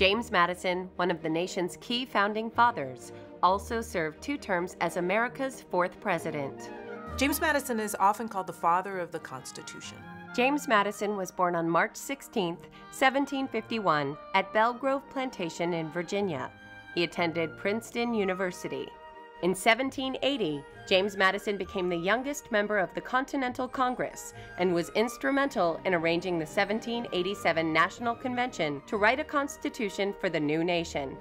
James Madison, one of the nation's key founding fathers, also served two terms as America's fourth president. James Madison is often called the father of the Constitution. James Madison was born on March 16, 1751, at Belle Grove Plantation in Virginia. He attended Princeton University. In 1780, James Madison became the youngest member of the Continental Congress and was instrumental in arranging the 1787 National Convention to write a constitution for the new nation.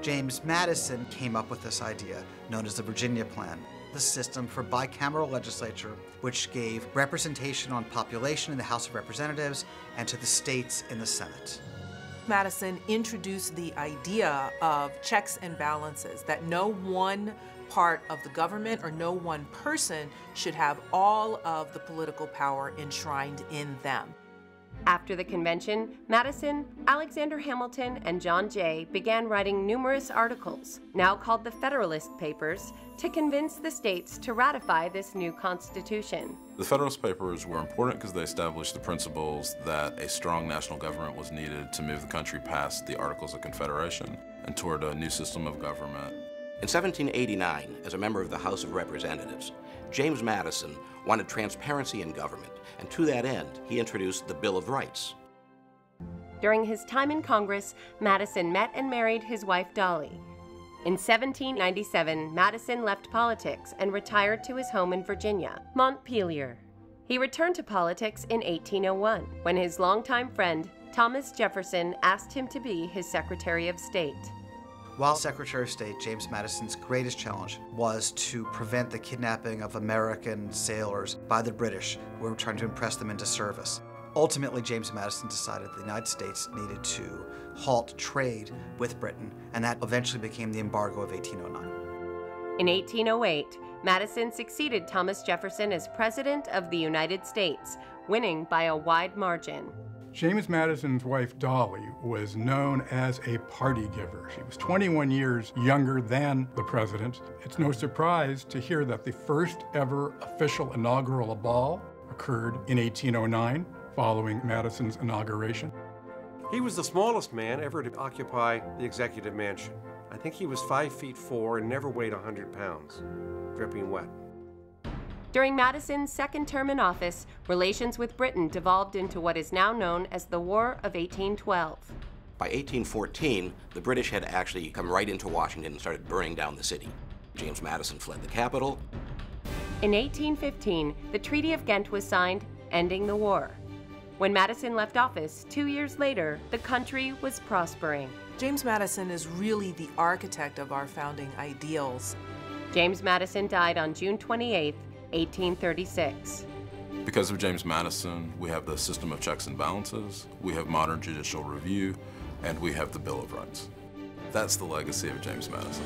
James Madison came up with this idea, known as the Virginia Plan, the system for bicameral legislature, which gave representation on population in the House of Representatives and to the states in the Senate. Madison introduced the idea of checks and balances, that no one part of the government or no one person should have all of the political power enshrined in them. After the convention, Madison, Alexander Hamilton, and John Jay began writing numerous articles, now called the Federalist Papers, to convince the states to ratify this new constitution. The Federalist Papers were important because they established the principles that a strong national government was needed to move the country past the Articles of Confederation and toward a new system of government. In 1789, as a member of the House of Representatives, James Madison wanted transparency in government, and to that end, he introduced the Bill of Rights. During his time in Congress, Madison met and married his wife Dolley. In 1797, Madison left politics and retired to his home in Virginia, Montpelier. He returned to politics in 1801 when his longtime friend, Thomas Jefferson, asked him to be his Secretary of State. While Secretary of State, James Madison's greatest challenge was to prevent the kidnapping of American sailors by the British who were trying to impress them into service. Ultimately, James Madison decided the United States needed to halt trade with Britain, and that eventually became the embargo of 1809. In 1808, Madison succeeded Thomas Jefferson as President of the United States, winning by a wide margin. James Madison's wife, Dolley, was known as a party giver. She was 21 years younger than the president. It's no surprise to hear that the first ever official inaugural ball occurred in 1809 following Madison's inauguration. He was the smallest man ever to occupy the executive mansion. I think he was five feet four and never weighed 100 pounds, dripping wet. During Madison's second term in office, relations with Britain devolved into what is now known as the War of 1812. By 1814, the British had actually come right into Washington and started burning down the city. James Madison fled the capital. In 1815, the Treaty of Ghent was signed, ending the war. When Madison left office, two years later, the country was prospering. James Madison is really the architect of our founding ideals. James Madison died on June 28, 1836. Because of James Madison, we have the system of checks and balances, we have modern judicial review, and we have the Bill of Rights. That's the legacy of James Madison.